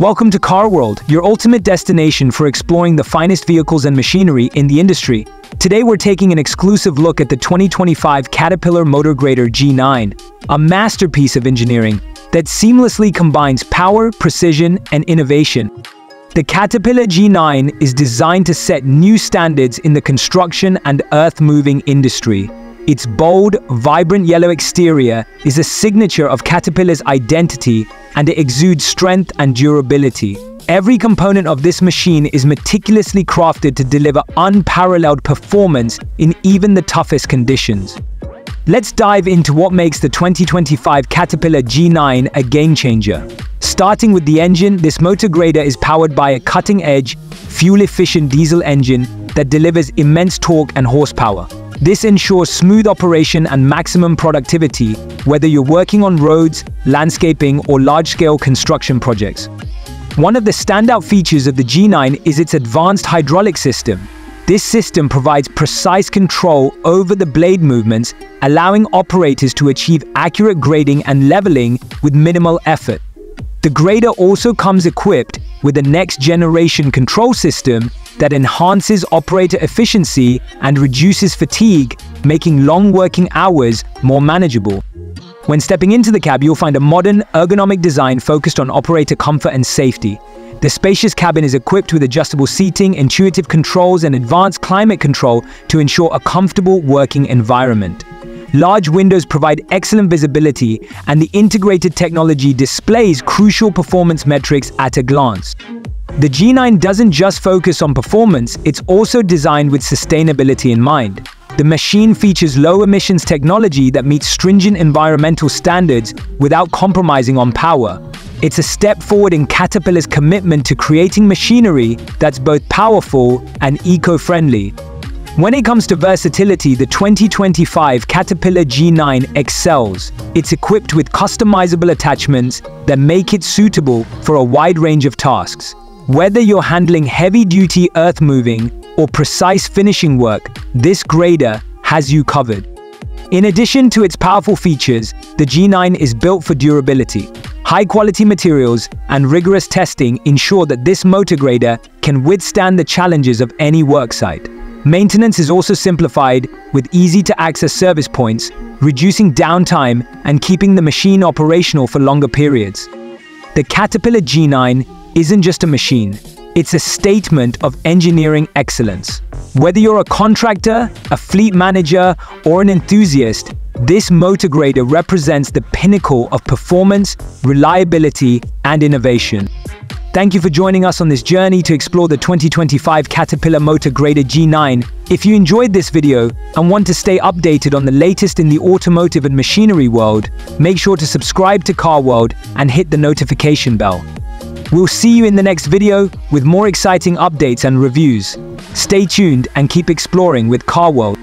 Welcome to Car World, your ultimate destination for exploring the finest vehicles and machinery in the industry. Today we're taking an exclusive look at the 2025 Caterpillar Motor Grader G9, a masterpiece of engineering that seamlessly combines power, precision, and innovation. The Caterpillar G9 is designed to set new standards in the construction and earth-moving industry. Its bold, vibrant yellow exterior is a signature of Caterpillar's identity and it exudes strength and durability. Every component of this machine is meticulously crafted to deliver unparalleled performance in even the toughest conditions. Let's dive into what makes the 2025 Caterpillar G9 a game-changer. Starting with the engine, this motor grader is powered by a cutting-edge, fuel-efficient diesel engine that delivers immense torque and horsepower. This ensures smooth operation and maximum productivity, whether you're working on roads, landscaping, or large-scale construction projects. One of the standout features of the G9 is its advanced hydraulic system. This system provides precise control over the blade movements, allowing operators to achieve accurate grading and leveling with minimal effort. The grader also comes equipped with a next-generation control system that enhances operator efficiency and reduces fatigue, making long working hours more manageable. When stepping into the cab, you'll find a modern, ergonomic design focused on operator comfort and safety. The spacious cabin is equipped with adjustable seating, intuitive controls, and advanced climate control to ensure a comfortable working environment. Large windows provide excellent visibility, and the integrated technology displays crucial performance metrics at a glance. The G9 doesn't just focus on performance, it's also designed with sustainability in mind. The machine features low emissions technology that meets stringent environmental standards without compromising on power. It's a step forward in Caterpillar's commitment to creating machinery that's both powerful and eco-friendly. When it comes to versatility, the 2025 Caterpillar G9 excels. It's equipped with customizable attachments that make it suitable for a wide range of tasks. Whether you're handling heavy-duty earth-moving or precise finishing work, this grader has you covered. In addition to its powerful features, the G9 is built for durability. High-quality materials and rigorous testing ensure that this motor grader can withstand the challenges of any worksite. Maintenance is also simplified with easy-to-access service points, reducing downtime and keeping the machine operational for longer periods. The Caterpillar G9 isn't just a machine, it's a statement of engineering excellence. Whether you're a contractor, a fleet manager, or an enthusiast, this motor grader represents the pinnacle of performance, reliability, and innovation. Thank you for joining us on this journey to explore the 2025 Caterpillar Motor Grader G9. If you enjoyed this video and want to stay updated on the latest in the automotive and machinery world, make sure to subscribe to Car World and hit the notification bell. We'll see you in the next video with more exciting updates and reviews. Stay tuned and keep exploring with Car World.